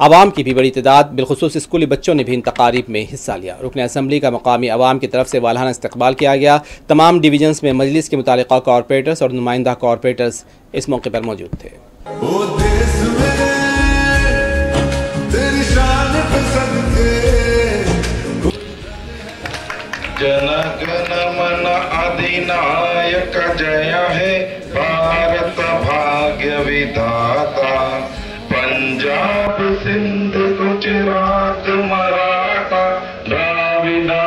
आवाम की भी बड़ी तादाद बिलखसूस स्कूली बच्चों ने भी इन तकारीब में हिस्सा लिया। रुकन असम्बली का मकामी आवाम की तरफ़ से वालाना इस्तकबाल किया गया। तमाम डिवीजन्स में मजलिस के मुतल कॉरपोरेटर्स और नुमाइंदा कॉरपोरेटर्स इस मौके पर मौजूद थे। जन गण मन अधिनायक जय है। सिंध गुजरात मराठा द्राविड़ा